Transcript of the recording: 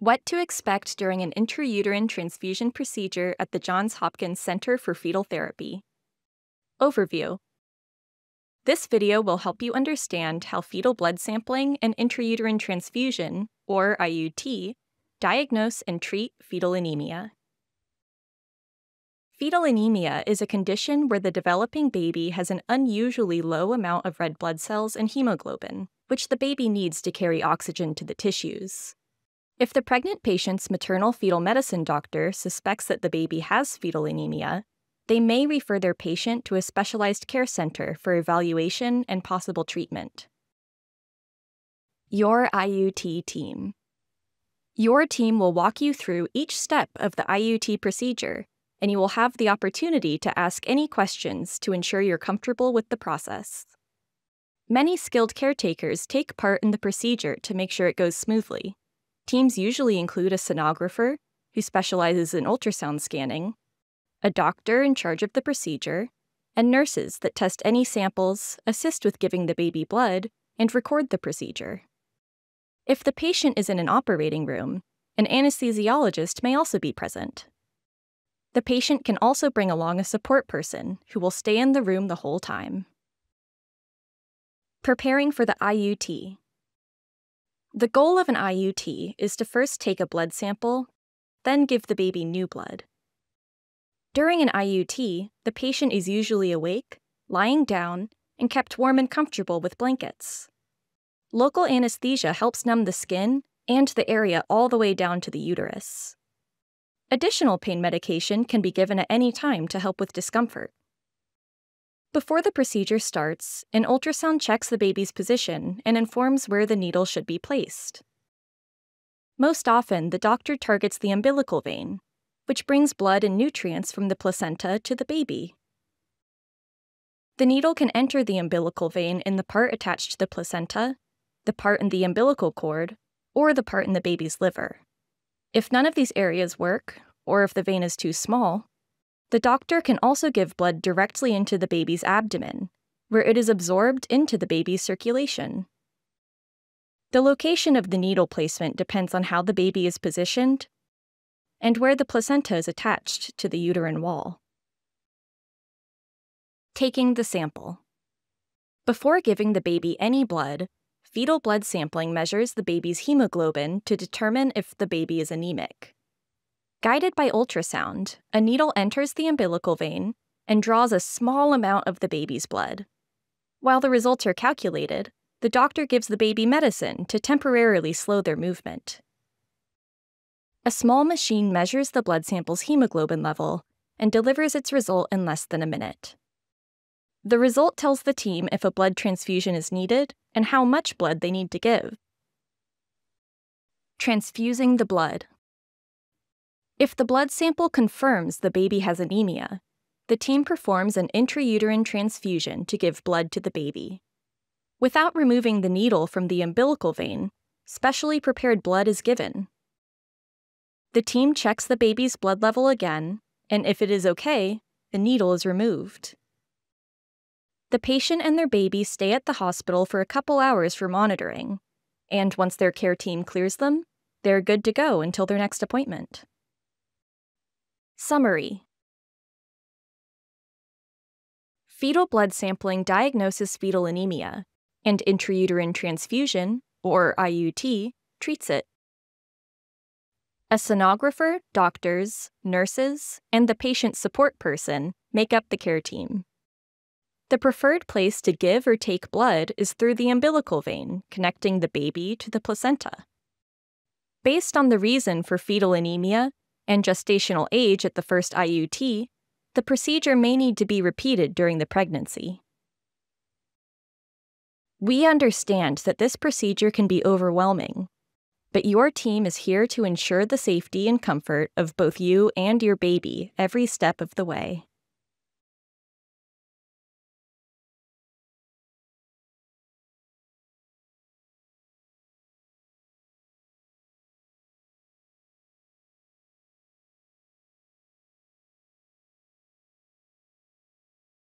What to expect during an intrauterine transfusion procedure at the Johns Hopkins Center for Fetal Therapy. Overview This video will help you understand how fetal blood sampling and intrauterine transfusion, or IUT, diagnose and treat fetal anemia. Fetal anemia is a condition where the developing baby has an unusually low amount of red blood cells and hemoglobin, which the baby needs to carry oxygen to the tissues. If the pregnant patient's maternal fetal medicine doctor suspects that the baby has fetal anemia, they may refer their patient to a specialized care center for evaluation and possible treatment. Your IUT team. Your team will walk you through each step of the IUT procedure and you will have the opportunity to ask any questions to ensure you're comfortable with the process. Many skilled caretakers take part in the procedure to make sure it goes smoothly. Teams usually include a sonographer, who specializes in ultrasound scanning, a doctor in charge of the procedure, and nurses that test any samples, assist with giving the baby blood, and record the procedure. If the patient is in an operating room, an anesthesiologist may also be present. The patient can also bring along a support person who will stay in the room the whole time. Preparing for the IUT. The goal of an IUT is to first take a blood sample, then give the baby new blood. During an IUT, the patient is usually awake, lying down, and kept warm and comfortable with blankets. Local anesthesia helps numb the skin and the area all the way down to the uterus. Additional pain medication can be given at any time to help with discomfort. Before the procedure starts, an ultrasound checks the baby's position and informs where the needle should be placed. Most often, the doctor targets the umbilical vein, which brings blood and nutrients from the placenta to the baby. The needle can enter the umbilical vein in the part attached to the placenta, the part in the umbilical cord, or the part in the baby's liver. If none of these areas work, or if the vein is too small, the doctor can also give blood directly into the baby's abdomen, where it is absorbed into the baby's circulation. The location of the needle placement depends on how the baby is positioned and where the placenta is attached to the uterine wall. Taking the sample. Before giving the baby any blood, fetal blood sampling measures the baby's hemoglobin to determine if the baby is anemic. Guided by ultrasound, a needle enters the umbilical vein and draws a small amount of the baby's blood. While the results are calculated, the doctor gives the baby medicine to temporarily slow their movement. A small machine measures the blood sample's hemoglobin level and delivers its result in less than a minute. The result tells the team if a blood transfusion is needed and how much blood they need to give. Transfusing the blood. If the blood sample confirms the baby has anemia, the team performs an intrauterine transfusion to give blood to the baby. Without removing the needle from the umbilical vein, specially prepared blood is given. The team checks the baby's blood level again, and if it is okay, the needle is removed. The patient and their baby stay at the hospital for a couple hours for monitoring, and once their care team clears them, they're good to go until their next appointment. Summary Fetal blood sampling diagnoses fetal anemia, and intrauterine transfusion, or IUT, treats it. A sonographer, doctors, nurses, and the patient support person make up the care team. The preferred place to give or take blood is through the umbilical vein, connecting the baby to the placenta. Based on the reason for fetal anemia and gestational age at the first IUT, the procedure may need to be repeated during the pregnancy. We understand that this procedure can be overwhelming, but your team is here to ensure the safety and comfort of both you and your baby every step of the way.